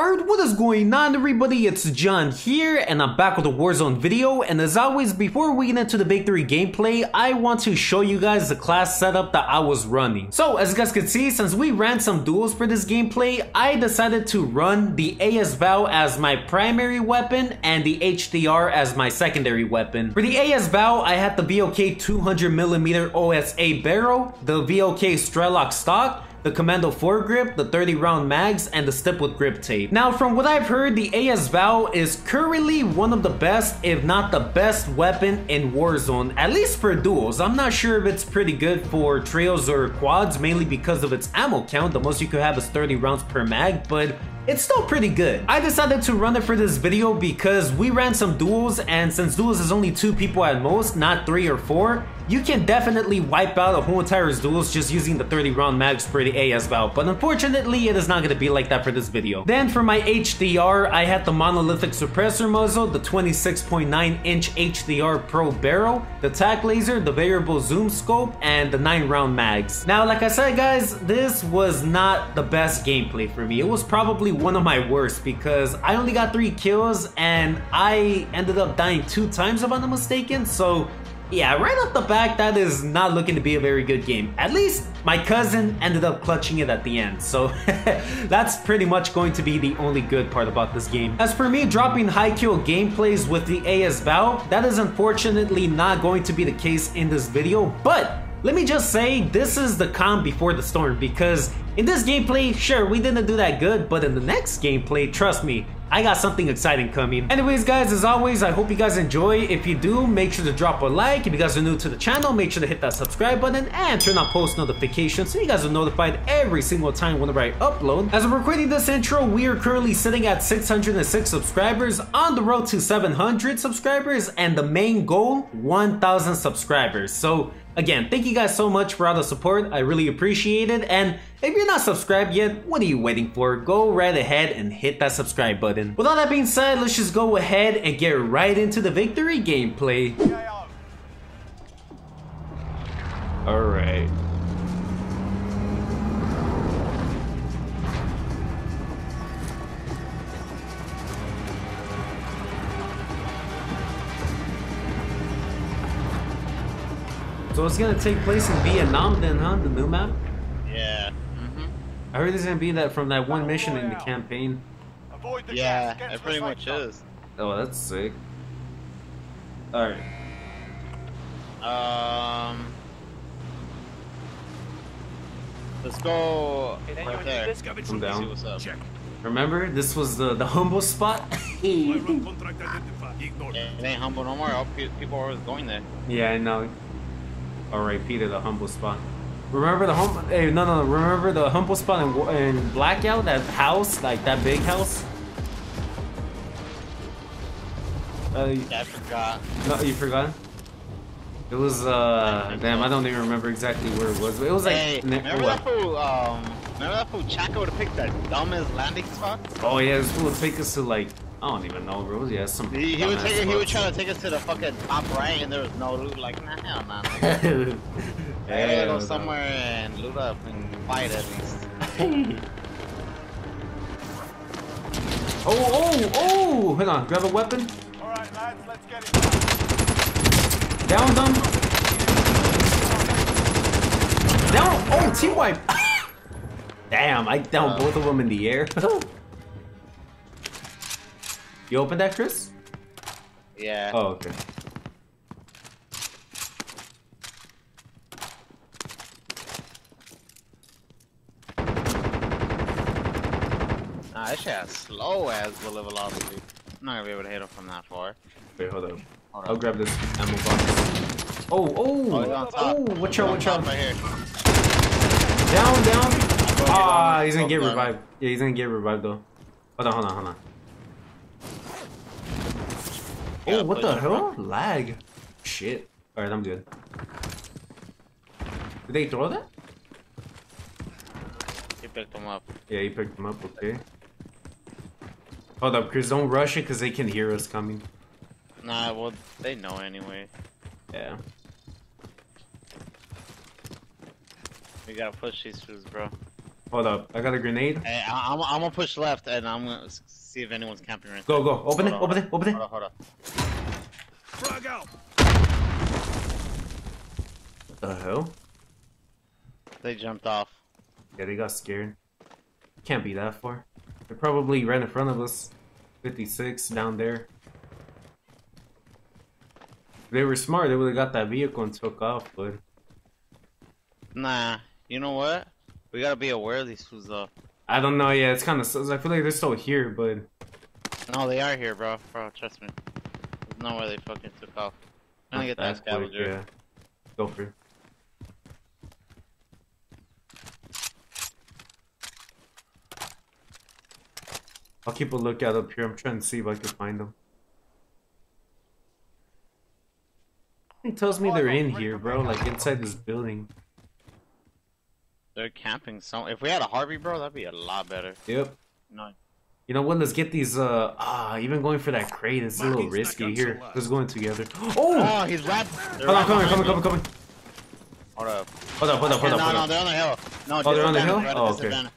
Alright, what is going on everybody? It's John here and I'm back with a Warzone video and as always before we get into the victory gameplay I want to show you guys the class setup that I was running. So as you guys can see since we ran some duos for this gameplay I decided to run the AS-VAL as my primary weapon and the HDR as my secondary weapon. For the AS-VAL I had the VLK 200mm OSA barrel, the VLK Strelok stock, the Commando foregrip, the 30 round mags, and the stip with grip tape. Now from what I've heard, the AS-VAL is currently one of the best, if not the best weapon in Warzone, at least for duos. I'm not sure if it's pretty good for trios or quads, mainly because of its ammo count. The most you could have is 30 rounds per mag, but it's still pretty good. I decided to run it for this video because we ran some duos and since duos is only two people at most, not three or four, you can definitely wipe out a whole entire duos just using the 30 round mag for the AS-VAL, but unfortunately it is not to be like that for this video. Then for my HDR, I had the monolithic suppressor muzzle, the 26.9 inch HDR Pro barrel, the tac laser, the variable zoom scope, and the 9 round mags. Now like I said guys, this was not the best gameplay for me. It was probably one of my worst because I only got 3 kills and I ended up dying 2 times if I'm not mistaken, so yeah, right off the back, that is not looking to be a very good game. At least my cousin ended up clutching it at the end, so that's pretty much going to be the only good part about this game. As for me dropping high kill gameplays with the AS-VAL, that is unfortunately not going to be the case in this video, but let me just say, this is the calm before the storm because in this gameplay, sure, we didn't do that good, but in the next gameplay, trust me, I got something exciting coming. Anyways, guys, as always, I hope you guys enjoy. If you do, make sure to drop a like. If you guys are new to the channel, make sure to hit that subscribe button and turn on post notifications so you guys are notified every single time whenever I upload. As I'm recording this intro, we are currently sitting at 606 subscribers, on the road to 700 subscribers, and the main goal, 1,000 subscribers. So Again, thank you guys so much for all the support. I really appreciate it. And if you're not subscribed yet, what are you waiting for? Go right ahead and hit that subscribe button. With all that being said, let's just go ahead and get right into the victory gameplay. Alright. So it's gonna take place in Vietnam then, huh? The new map? Yeah. Mm -hmm. I heard it's gonna be that from that one mission in the campaign. Yeah, it pretty much is. Oh, that's sick. Alright. Um... Let's go right there. Come down. Remember, this was the the humble spot. it ain't humble no more. People are always going there. Yeah, I know. R.I.P. to the humble spot. Remember the hum? Hey, no, no, no. remember the humble spot in, in Blackout? That house, like that big house. Uh, yeah, I forgot. No, you forgot. It was uh, damn, I don't even remember exactly where it was. But it was like. Hey, remember that fool? Um, remember that fool Chaco to pick that dumbest landing spot? Oh yeah, this fool would take us to like I don't even know, bro. Yeah, some. He, he would take. He would try to take us to the fucking top right, and there was no loot. Like, nah, hell nah. I gotta go somewhere and loot up and fight at least. oh, oh, oh! Hang on, grab a weapon. All right, lads, let's get it. Down them. Down. Oh, team wipe. Damn, I downed uh, both of them in the air. You opened that, Chris? Yeah. Oh, okay. Nah, this shit has slow as the velocity. I'm not gonna be able to hit him from that far. Wait, hold up. Hold I'll grab this ammo box. Oh, oh! Oh, oh watch out, watch out. Right here. Down, down! Ah, he's gonna get revived. Yeah, he's gonna get revived though. Hold on, hold on, hold on. Oh, what the hell? Lag. Shit. Alright, I'm good. Did they throw that? He picked them up. Yeah, he picked them up, okay. Hold up, Chris, don't rush it because they can hear us coming. Nah, well, they know anyway. Yeah. We gotta push these fools, bro. Hold up. I got a grenade. Hey, I, I'm, I'm gonna push left and I'm gonna s- see if anyone's camping right Go, go. Open it, on, open it, open it. Hold on, hold on. Frag out. What the hell? They jumped off. Yeah, they got scared. Can't be that far. They probably ran in front of us. 56 down there. If they were smart, they would have got that vehicle and took off, but Nah, you know what? We gotta be aware of these fools though. I don't know. Yeah, it's kind of. I feel like they're still here, but No, they are here, bro. Bro, trust me. There's no way they fucking took off. I'm gonna get that That's quick, scavenger. Yeah, go for it. I'll keep a lookout up here. I'm trying to see if I can find them. It tells me they're in here, bro. Like inside this building. They're camping some. If we had a Harvey, bro, that'd be a lot better. Yep. No. You know what? Let's get these. Uh, ah, even going for that crate is a little risky. Here, let's go in together. Oh! Oh, he's wrapped. They're Hold on, right coming, behind coming, me. coming, coming. Hold up. Hold up, hold up, hold up, no, hold no, up. they're on the hill. No, Oh, they're on the hill? We're at a Oh, okay. disadvantage.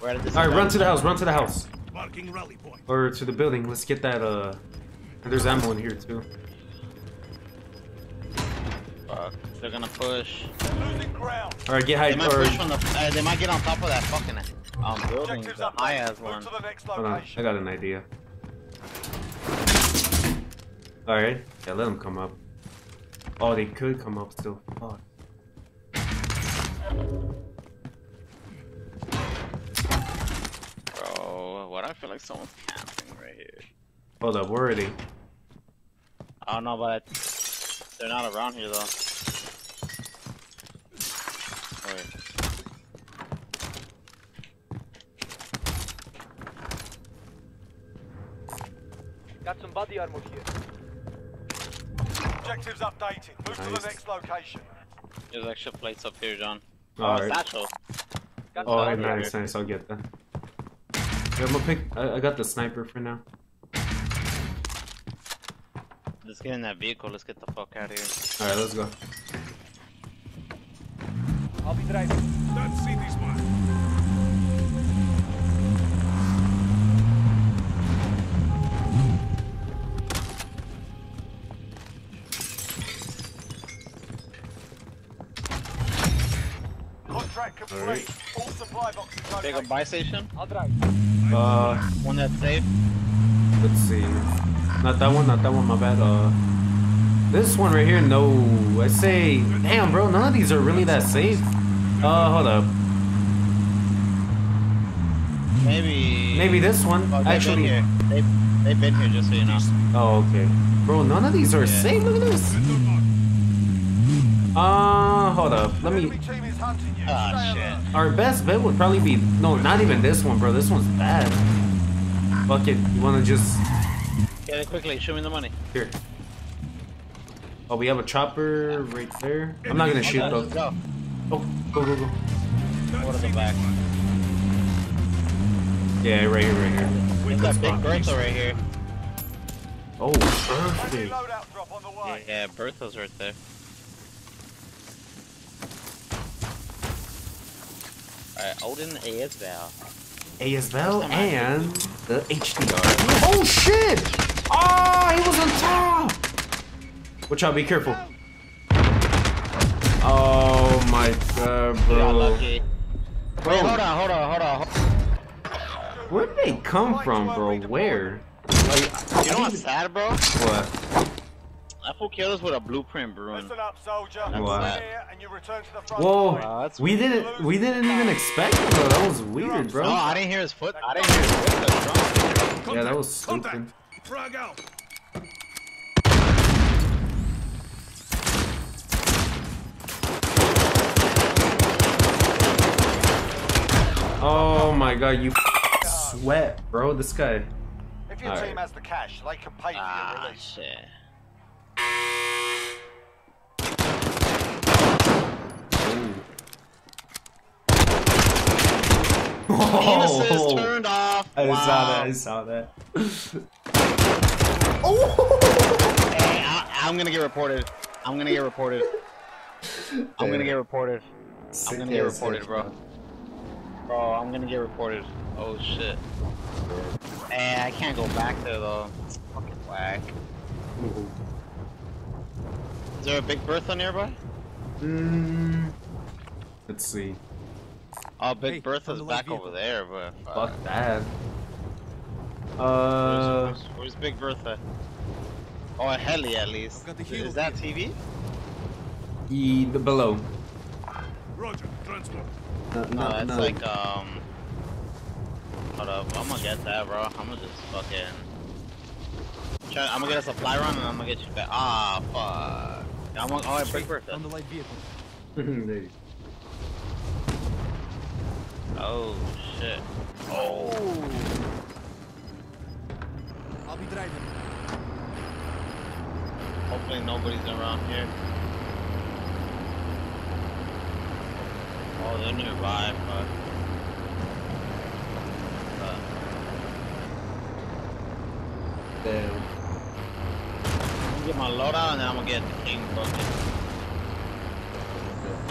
We're at a All right, run to the house. Run to the house. Marking rally point. Or to the building. Let's get that. Uh, there's ammo in here too. Fuck. They're gonna push. Losing ground. All right, get They high. might Or push from the. Uh, they might get on top of that fucking um building. Objectives The high ass Move one. to the next hold on, I got an idea. All right, yeah, let them come up. Oh, they could come up still. Fuck. Bro, what? I feel like someone's camping right here. Hold up, where are they? I don't know, but they're not around here though. Wait. Got some body armor here. Objectives updated. Move to the next location. There's extra plates up here, John. All Oh, right. satchel. Got Oh, some body armor. nice, nice. I'll get that. Yeah, I'm gonna pick. I, I got the sniper for now. Let's get in that vehicle. Let's get the fuck out of here. All right, let's go. I'll be driving. Don't see these marks. Supply boxes Take a located. buy station. I'll drive. Uh, One that's safe. let's see. Not that one. Not that one. My bad. Uh, this one right here. No, I say. Damn, bro. None of these are really that safe. Uh, hold up. Maybe. Maybe this one. Oh, they've Actually. been here. They they've been here just so you know. Oh, okay. Bro, none of these are Yeah. safe. Look at this. Uh, hold up. Let me. Enemy team is hunting you. Ah, Stay shit. Our best bet would probably be. No, not even this one, bro. This one's bad. Fuck it. You wanna just. Get it quickly. Show me the money. Here. Oh, we have a chopper right there. I'm not gonna shoot Okay, though. let's go. Oh, go, go, go. Go to the back. Yeah, right here, right here. There's that big Bertha right here. Oh, Friendly perfect. loadout drop on. Yeah, Bertha's right there. Uh, Alright, Odin ASVAL. AS-VAL and the HDR. Oh shit! Oh, he was on top! Watch out, be careful. Oh my god, Yeah, bro. Wait, hold on, hold on, hold on. where did they come from, bro? Where? Like, You know what's sad, bro? what? That fool killed us with a blueprint Bruen. Listen up, soldier. That's Stay here and you return to the front Whoa, line. Wow, that's- we didn't, we didn't even expect it, bro. That was weird, No, bro. I didn't hear his foot. I didn't hear his foot. Drum. Yeah, that was stupid. Contact. Frag out. Oh my god, you sweat, bro. This guy. If your All team right. has the cash, they can pay for your Ah, release. shit. Oh, turned off. I wow. saw that. I saw that. Hey, I, I'm gonna get reported. I'm gonna get reported. I'm gonna get reported. I'm gonna get reported, bro. Bro, I'm gonna get reported. Oh shit. Hey, I can't go back there though. It's fucking whack. Is there a big Bertha nearby? Mm, let's see. Oh, Big Hey, Bertha's from the light back over there, but Fuck that. Where's, Uh, where's, where's Big Bertha? Oh, a heli at least. I've got the Is that TV? e the below. Roger, transport. No, No, that's like um. Hold up, I'm gonna get that, bro. I'm gonna just fucking. Try, I'm gonna get a supply run and I'm gonna get you back. Ah, fuck. I'm gonna. Oh, Big Bertha. On the light vehicle. There you- Oh shit. Oh. I'll be driving. Hopefully nobody's around here. Oh, they're nearby, but. Uh, Damn. I'm gonna get my loadout and then I'm gonna get the king bucket.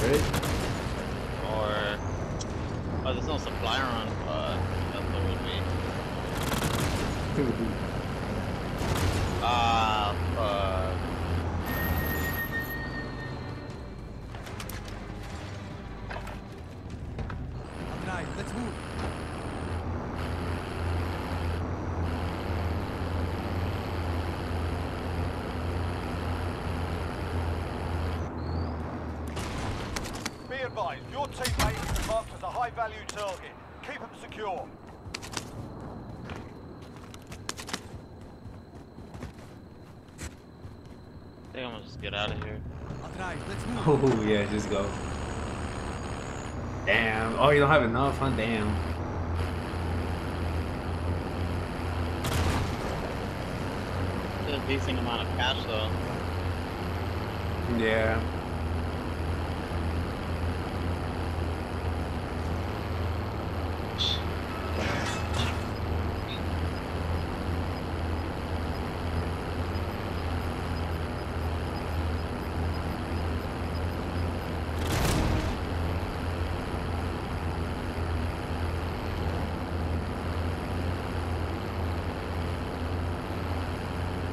Right? Or. Oh, there's no supply run, but that's what it would be. Ah, fuck. I'll drive. Let's move. Be advised, your teammate is marked as a high-value target. Keep them secure. I think I'm gonna just get out of here. I'll. Let's. Oh yeah, just go. Damn. Oh, you don't have enough, huh? Damn. There's a decent amount of cash though. Yeah.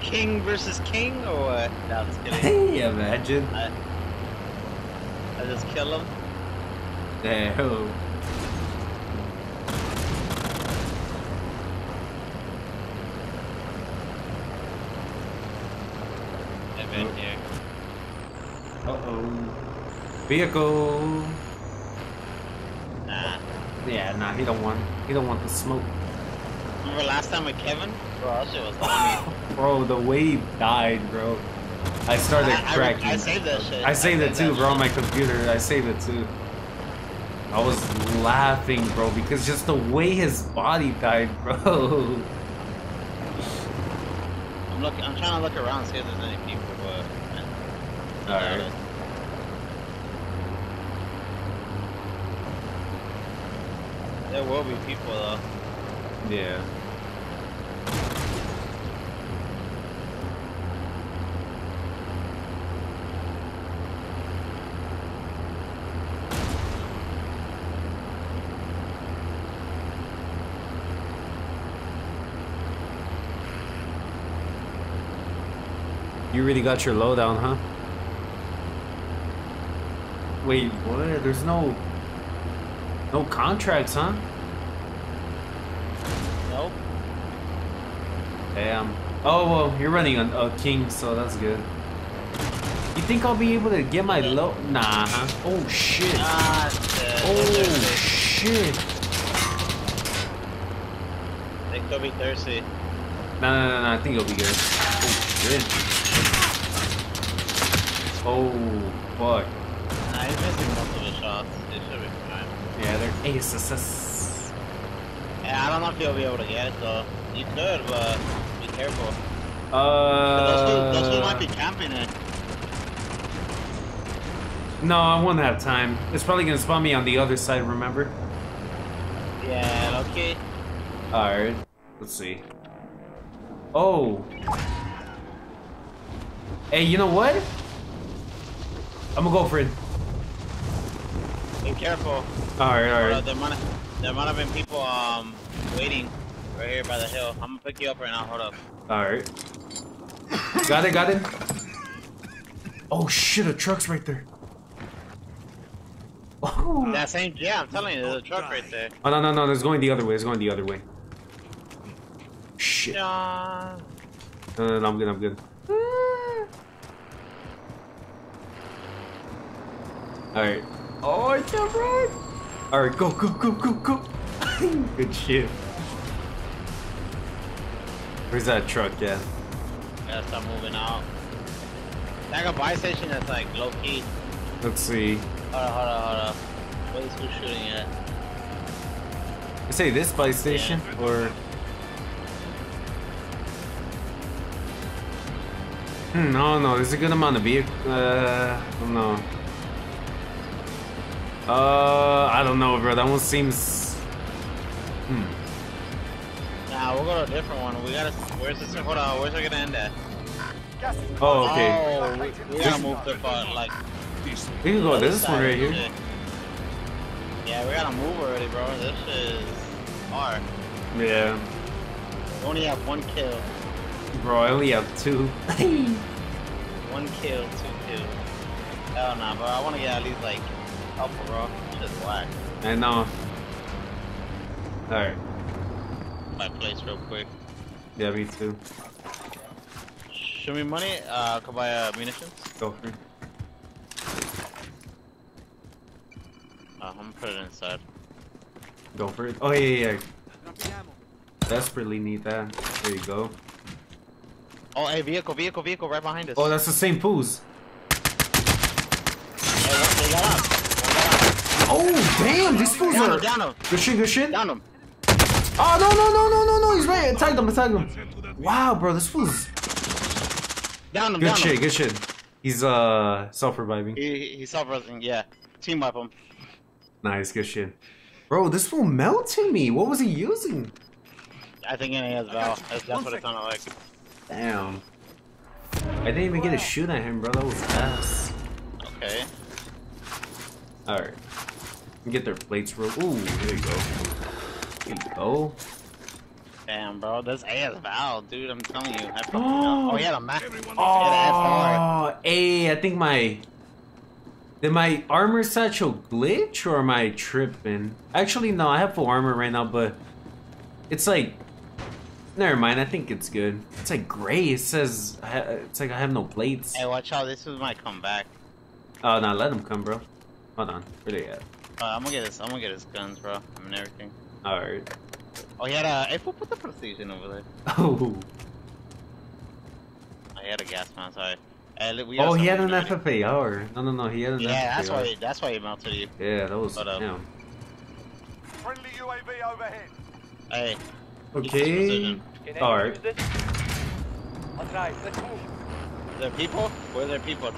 King versus king or what? No, I'm just kidding. Hey, imagine. I, I just kill him. Damn. I've been here. Vehicle. Nah. Yeah, nah, he don't want. He don't want the smoke. Remember last time with Kevin? Bro, that shit was funny. Bro, the way he died, bro. I started I, I, cracking. I saved that shit. I saved it too, bro, on my computer. I saved it too. I was laughing, bro, because just the way his body died, bro. I'm looking. I'm trying to look around see if there's any people, but. I- I Alright. There will be people though. Yeah. You really got your loadout, huh? Wait, what? There's no no contracts, huh? Nope. Damn. Oh well, you're running a, a king, so that's good. You think I'll be able to get my low? Nah. Huh? Oh shit. Ah, shit. Oh They're thirsty. shit. They could be thirsty. No, no, no, no. I think it'll be good. Oh shit. Oh fuck. He's missing most of his shots. They should be fine. Yeah, they're aces. Yeah, I don't know if you'll be able to get it though. You could, but be careful. Uh. those, who, those who might be camping it. No, I won't have time. It's probably gonna spawn me on the other side. Remember? Yeah, okay. Alright. Let's see. Oh. Hey, you know what? I'm gonna go for it. Be careful. Alright, alright. there might, There might have been people um waiting right here by the hill. I'm gonna pick you up right now. Hold up. Alright. Got it, got it. Oh shit, a truck's right there. Oh. That same yeah, I'm telling you, there's a truck right there. Oh no no no, it's going the other way, it's going the other way. Shit. No, no, no, I'm good, I'm good. Alright. Oh, I can't run! Alright, go, go, go, go, go! good shit. Where's that truck at? Gotta start moving out. Like a buy station that's like low key. Let's see. Hold on, hold on, hold on. Where's who shooting at? I say this buy station or Hmm, no, no, there's a good amount of vehicle. Uh, I don't know. Uh, I don't know, bro. That one seems. Hmm. Nah, we'll go to a different one. We gotta. Where's this? Hold on. Where's it gonna end at? Oh, okay. Oh, we, we gotta move the uh, like. We can go this one right here. shit. Yeah, we gotta move already, bro. This is hard. Yeah, We only have one kill. bro. I only have two. One kill, two kills. Hell nah, bro. I wanna get at least like up, bro. Just whack. I know. All right. My place real quick. Yeah, me too. Show me money. Uh, can buy uh, munitions. Go for it. Uh, I'm gonna put it inside. Go for it. Oh yeah, yeah, yeah. Desperately need that. There you go. Oh, hey, vehicle, vehicle, vehicle, right behind us. Oh, that's the same poos. Hey, one- they got up. One got Oh damn, these fools. Down are him, down him, good shit, good shit. down him. Oh no no no no no no! He's right. Attack him! Attack him! Wow, bro, this was Down him, good down shit. him. Good shit. He's uh self reviving. He, he- he's self-resing, yeah. Team wipe him. Nice, good shit. Bro, this fool melted me. What was he using? I think he has Val. That's, that's what it sounded like. Damn. I didn't even get a shoot at him, bro. That was ass. Okay. All right. Get their plates real. Ooh, there you go. There you go. Damn, bro. That's AS Val, dude. I'm telling you. I fucking know. Oh, he had a Mac. Oh, hey, I think my did my armor satchel glitch or am I tripping? Actually, no, I have full armor right now, but it's like never mind. I think it's good. It's like gray. It says it's like I have no plates. Hey, watch out. This is my comeback. Oh no, let him come, bro. Hold on, where they at? Uh, I'm gonna get his. I'm gonna get his guns, bro. I mean everything. All right. Oh, he had a. Hey, put put the precision over there. Oh, Oh, he had a gas man. Sorry. Hey, look, we oh, he had an something already. FFAR. No, no, no, he had an Yeah, that's FFAR. why. That's why he melted you. Yeah, that was Hold up. damn. Friendly UAV overhead. Hey. keep this Okay. precision. Can All anyone right. use this? I'll drive. Let's move. Is there people? Where are there people?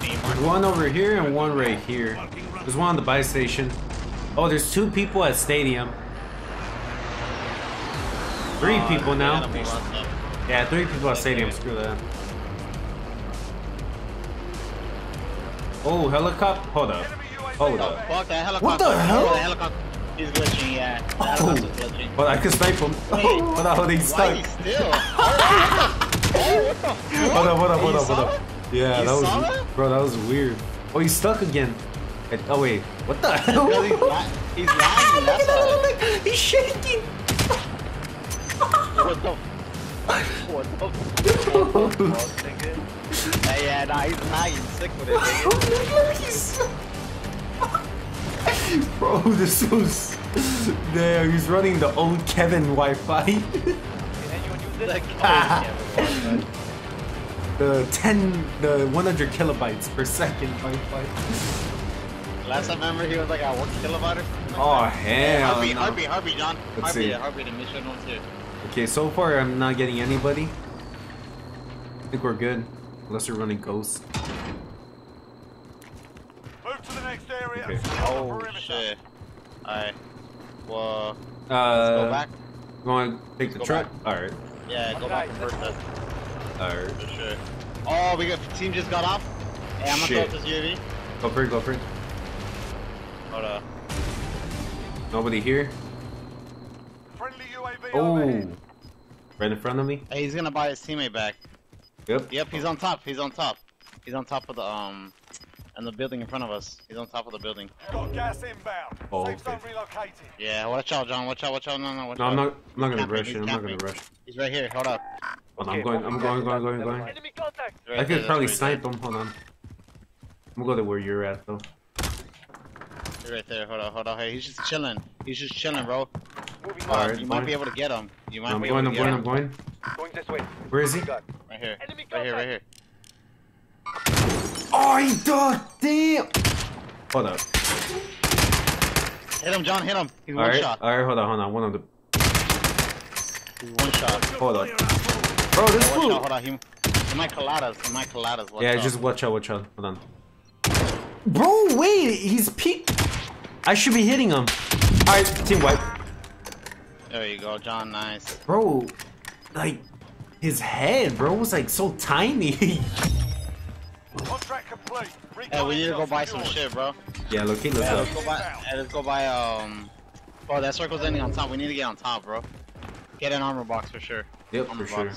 There's one over here and one right here. There's one on the buy station. Oh, there's two people at stadium. Three Uh, people now. gotta move on up. Yeah, three people at stadium. Screw that. Oh, helicopter. Hold up. Hold Oh, up. fuck that helicopter. What the hell? Oh, the helicopter. He's glitching, yeah. The Oh. helicopter's glitching. Hold on, I can snipe him. Wait, Hold on, hold on, he's Why stuck. he still? oh, what the fuck? Hold on, hold on, hold You on, hold saw on. that? Yeah, You that was saw that? bro. That was weird. Oh, he's stuck again. Wait, Oh wait, what the hell? He's, la- he's lagging, that's why. He's shaking. What the What the fuck. Hey, yeah, nah, he's lagging sick with it, nigga. Bro, this was. Damn, he's running the old Kevin Wi-Fi. Can anyone use this? Like, oh, the 10, the 100 kilobytes per second Wi-Fi. Last I remember, he was like at one kilobyte or something. Oh like that. hell Heartbeat, no. heartbeat, heartbeat, John. Let's heartbeat, see. heartbeat, and mission one's here. Okay, so far I'm not getting anybody. I think we're good, unless we're running ghosts. Move to the next area Okay. and secure the Oh, shit. Alright. Well, let's Uh, go back. You want to take the truck? All right, Yeah, go back and let's first all right. For sure. Oh, we got team just got off. Hey, I'm gonna Shit. throw up this UAV. Go for it. Go for it. Hold up. Nobody here. UAV Oh, overhead. right in front of me. Hey, he's gonna buy his teammate back. Yep. Yep, he's on top. He's on top. He's on top of the um, and the building in front of us. He's on top of the building. Got gas inbound. Oh, Safe zone okay. relocated. Yeah, watch out, John. Watch out. Watch out. No, no, watch No, out. I'm not. I'm not gonna Camping, rush he's it. I'm not gonna rush. He's right here. Hold up. Hold on, I'm going. I'm going. Going. Going. Going. Enemy contact. He's right I could that's probably snipe him. Hold on. I'm gonna go to where you're at though. He's right there. Hold on. Hold on. Hey, he's just chilling. He's just chilling, bro. Moving All on. right. You might be able to get him. You might I'm be going. able I'm to going. get I'm going. Going this way. Where is he? Gun. Right here. Enemy Right here. Right here. Oh, he dug. Damn. Hold up. Hit him, John. Hit him. He's All one right. shot. All right. Hold on. Hold on. One of the. He's one shot. Hold on. Bro, this Watch fool. out. Hold on. He, he might collide us. He might collide us. Watch Yeah, out. just watch out. Watch out. Hold on. Bro, wait. He's peak. I should be hitting him. All right. Team wipe. There you go, John. Nice. Bro, like his head, bro, was like so tiny. Contract complete. Hey, we need to go buy some shit, bro. yeah, look, let's Yeah, let's go buy. Hey, let's go buy. Um. Oh, that circle's ending on top. We need to get on top, bro. Get an armor box for sure. Yep, Armor for sure.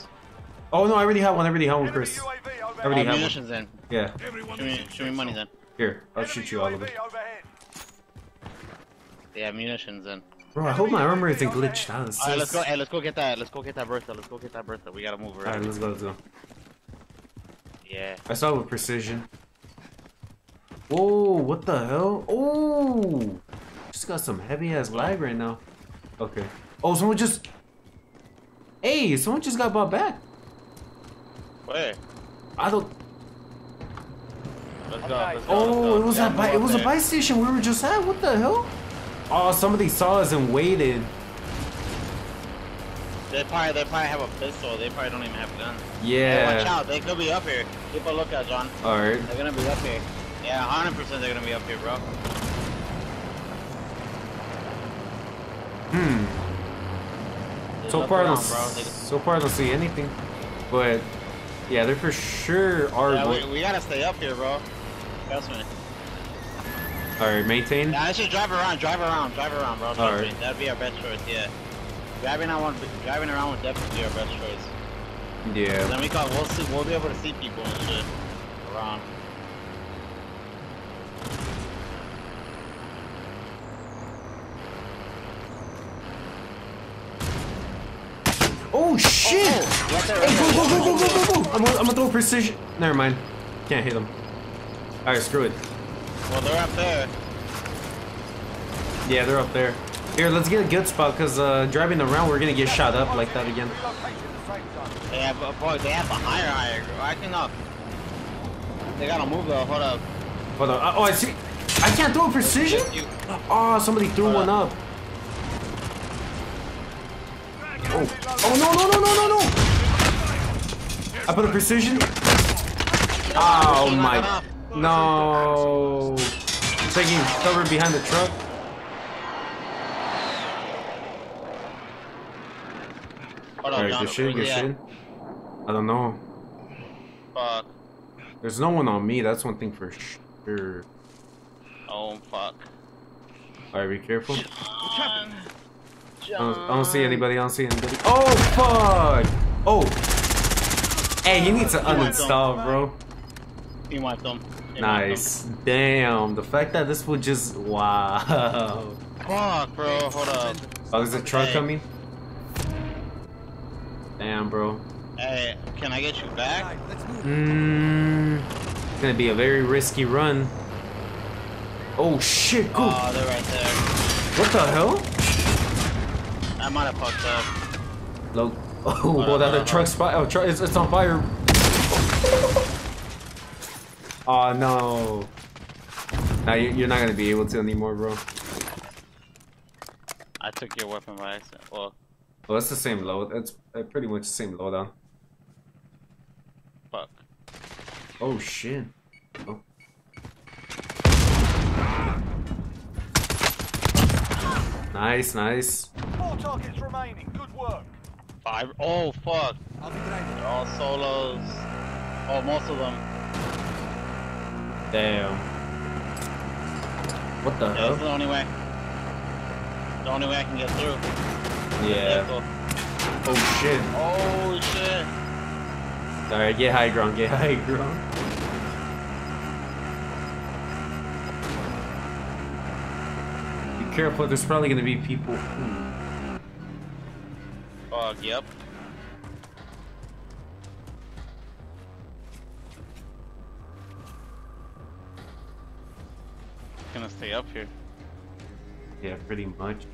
Oh no, I already have one. I already have one, Chris. UAV overhead. Already Uh, have one. munitions in. Yeah, Show me, show me money then. here, I'll shoot you all of it. Yeah, munitions in. Bro, I hope my armor isn't glitched out. It's All right, let's go. Hey, let's go get that. Let's go get that Bertha. Let's go get that Bertha. We gotta move around. All right, let's go. Let's go. Yeah. I saw it with precision. Whoa, what the hell? Oh, just got some heavy ass lag right now. Okay. Oh, someone just. Hey, someone just got bought back. Where? I don't. Let's go. Let's go. Oh, let's go. it was Yeah, a buy, it was a buy station we were just at. What the hell? Oh, somebody saw us and waited. They probably they probably have a pistol. They probably don't even have guns. Hey, watch out. They could be up here. Keep a lookout, John. All right. They're gonna be up here. Yeah, 100% they're gonna be up here, bro. Hmm. Just So far, I around, don't. bro. So far, I don't see anything. But yeah, they're for sure are. Yeah, we, we gotta stay up here, bro. Trust me. All right, maintain. Yeah, let's just drive around, drive around, drive around, bro. Alright. That'd be our best choice, yeah. Driving around, driving around would definitely be our best choice. Yeah. Then we got, we'll see, we'll be able to see people and shit around. Oh shit! Oh, right there, Hey, go, go, go, go, go, go, go! I'm gonna, I'm gonna throw precision. Never mind. Can't hit him. All right, screw it. Well, they're up there. Yeah, they're up there. Here, let's get a good spot, cause uh, driving around, we're gonna get shot up like that again. Yeah, the safe zone. They have, uh, boy, they have a higher, higher. I can up. They gotta move though. Hold up. Hold on. Oh, I see. I can't throw precision. Oh, somebody threw Hold one up. up. Oh. Oh no no no no no no! I put a precision. Oh my. It off. No. Taking cover behind the truck. hold up, Alright, John. good shit, good Where's he at? shit. I don't know. Fuck. There's no one on me. That's one thing for sure. Oh fuck. Alright, be careful. John. I don't, I don't see anybody. I don't see anybody. Oh fuck! Oh. Hey, you need to uninstall, bro. He wiped them. He wiped Nice. Damn. The fact that this would just wow. Fuck, bro. Hold up. Oh, is a truck Hey. coming. Damn, bro. Hey, can I get you back? Let's move. Mmm. It's gonna be a very risky run. Oh shit! Go. Oh, they're right there. what the hell? I might have fucked up. Look. Oh, well, that the truck's spot. Oh, truck. It's, it's on fire. Oh no. Now you- you're not gonna be able to anymore, bro. I took your weapon by accident. Well, Well, it's the same load. It's uh, pretty much the same loadout. fuck. Oh shit. Oh. Nice, nice. Four targets remaining. Good work. Five. Oh, fuck. I'll be driving. They're all solos. Oh, most of them. Damn. What the Yeah, hell? the only way. The only way I can get through. Yeah. Oh shit. Oh shit. Alright, get high ground, get high ground. Be careful, there's probably gonna be people. Hmm. Fuck, yep. Stay up here. Yeah, pretty much.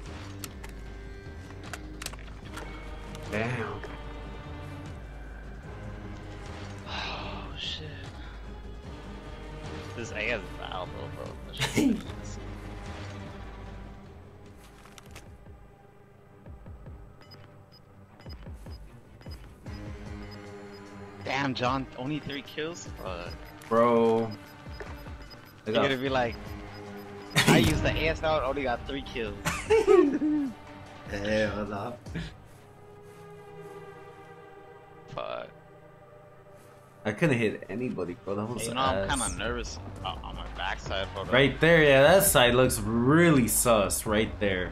Damn. Oh shit. This A is foul though, bro. That shit's nuts. Damn, John, only three kills? Fuck. Bro. You're gonna be like, I used the ASL, and only got three kills. Hell up. Fuck. I couldn't hit anybody, bro. That was You know, I'm kind of nervous on on my backside for the Right there, yeah, that side looks really sus right there.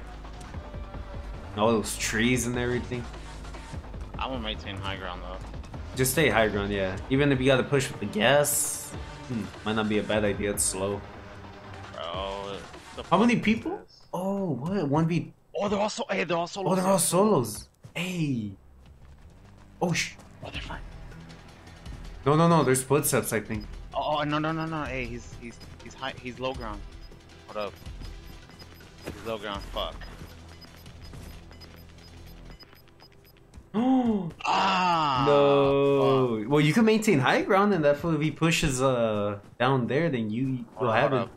All those trees and everything. I'm gonna maintain high ground though. Just stay high ground, yeah. Even if you gotta push with the gas, hmm, might not be a bad idea. It's slow. The How many people? Oh, what? One v. Oh, they're also. Hey, they're also. Oh, they're all solos. Hey. Oh sh. Oh, they're fine. No, no, no. There's footsteps. I think. Oh, oh, no, no, no, no. Hey, he's he's he's high. He's low ground. What up? He's low ground. Fuck. Oh Ah. no. Well, you can maintain high ground, and that if he pushes uh down there, then you fuck. will have it.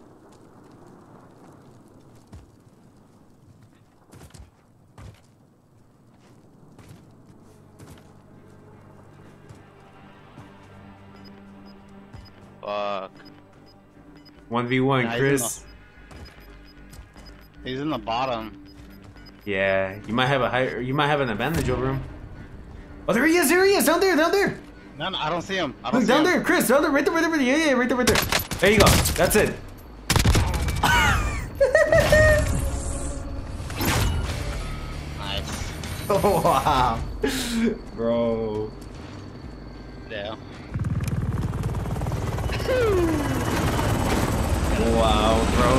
1v1, Chris. He's in, the, he's in, the, bottom. Yeah, you might have a higher, you might have an advantage over him. Oh, there he is! There he is! Down there! Down there! No, no I don't see him. I don't Look, down him. there, Chris! Down there! Right there! Right there! Yeah, yeah! Right there! Right there! There you go. That's it. nice. Oh, wow, bro. Yeah. Wow, bro.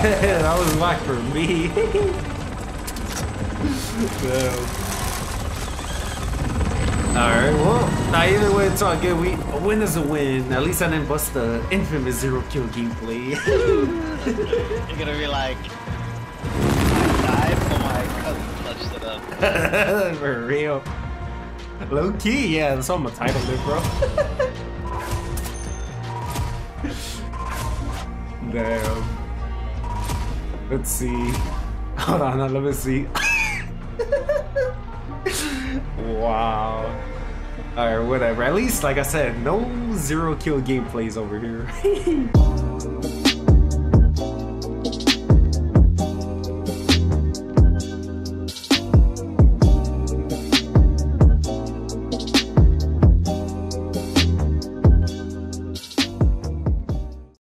that was whack for me. Alright, well, nah, either way, it's all good. We, a win is a win. At least I didn't bust the infamous zero kill gameplay. You're gonna be like, I died, but oh my cousin touched it up. for real. Low key, yeah, that's on my title there, bro. Damn. Let's see. Hold on, let me see. wow. Alright, whatever. At least, like I said, no zero kill gameplays over here.